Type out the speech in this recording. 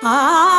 Ah.